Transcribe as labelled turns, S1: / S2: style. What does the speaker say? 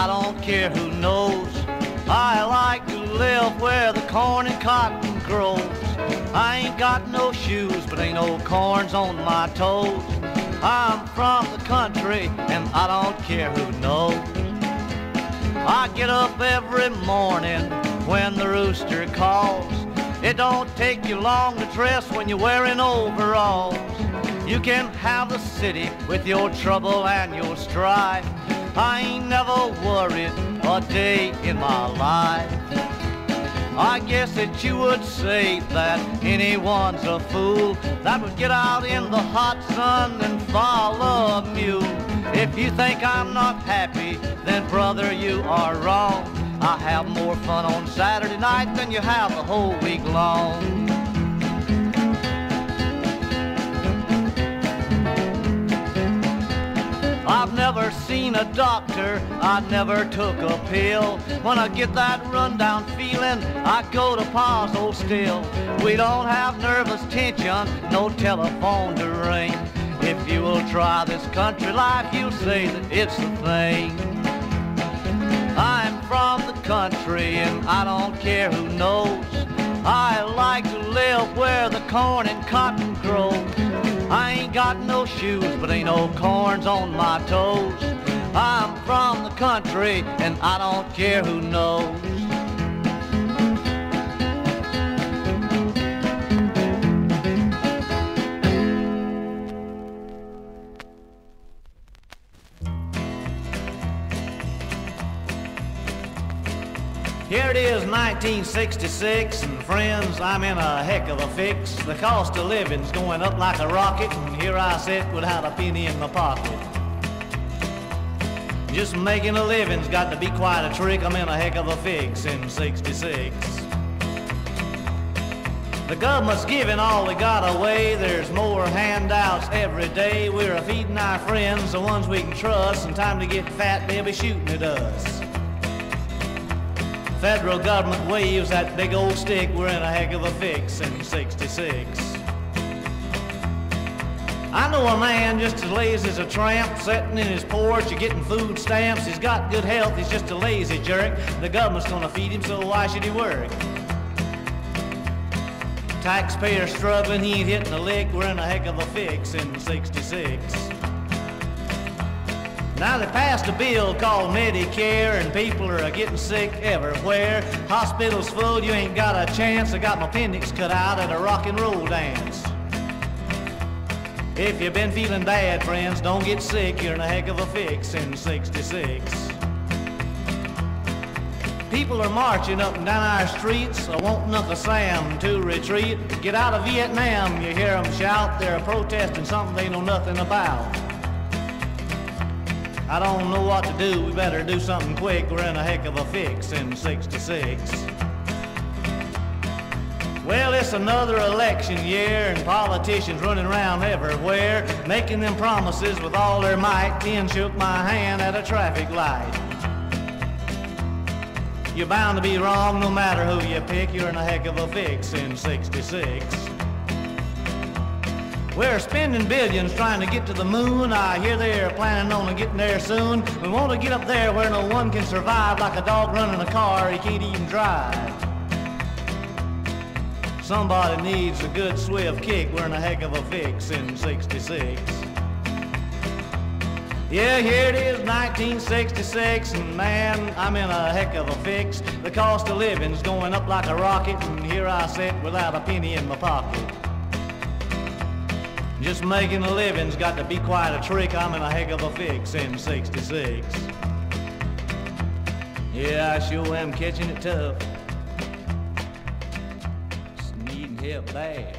S1: I don't care who knows. I like to live where the corn and cotton grows. I ain't got no shoes, but ain't no corns on my toes. I'm from the country, and I don't care who knows. I get up every morning when the rooster calls. It don't take you long to dress when you're wearing overalls. You can have the city with your trouble and your strife. I ain't never worried a day in my life. I guess that you would say that anyone's a fool that would get out in the hot sun and follow a mule. If you think I'm not happy, then brother, you are wrong. I have more fun on Saturday night than you have the whole week long. A doctor, I never took a pill. When I get that rundown feeling, I go to Pa's still. We don't have nervous tension, no telephone to ring. If you will try this country life, you'll say that it's the thing. I'm from the country and I don't care who knows. I like to live where the corn and cotton grows. I ain't got no shoes, but ain't no corns on my toes. Country and I don't care who knows. Here it is, 1966, and friends, I'm in a heck of a fix. The cost of living's going up like a rocket, and here I sit without a penny in my pocket. Just making a living's got to be quite a trick. I'm in a heck of a fix in 66. The government's giving all they got away. There's more handouts every day. We're feeding our friends, the ones we can trust. And time to get fat, they'll be shooting at us. Federal government waves that big old stick, we're in a heck of a fix in 66. I know a man just as lazy as a tramp, sitting in his porch, getting food stamps. He's got good health, he's just a lazy jerk. The government's gonna feed him, so why should he work? Taxpayer struggling, he ain't hitting a lick, we're in a heck of a fix in 66. Now they passed a bill called Medicare and people are getting sick everywhere. Hospitals full, you ain't got a chance. I got my appendix cut out at a rock and roll dance. If you've been feeling bad, friends, don't get sick. You're in a heck of a fix in 66. People are marching up and down our streets, wanting Uncle Sam to retreat. Get out of Vietnam, you hear them shout. They're protesting something they know nothing about. I don't know what to do, we better do something quick. We're in a heck of a fix in 66. Well, it's another election year, and politicians running around everywhere, making them promises with all their might. Ken shook my hand at a traffic light. You're bound to be wrong no matter who you pick. You're in a heck of a fix in 66. We're spending billions trying to get to the moon. I hear they're planning on getting there soon. We want to get up there where no one can survive like a dog running a car he can't even drive. Somebody needs a good swift kick. We're in a heck of a fix in 66. Yeah, here it is, 1966, and man, I'm in a heck of a fix. The cost of living's going up like a rocket, and here I sit without a penny in my pocket. Just making a living's got to be quite a trick. I'm in a heck of a fix in 66. Yeah, I sure am catching it tough. Needing bad.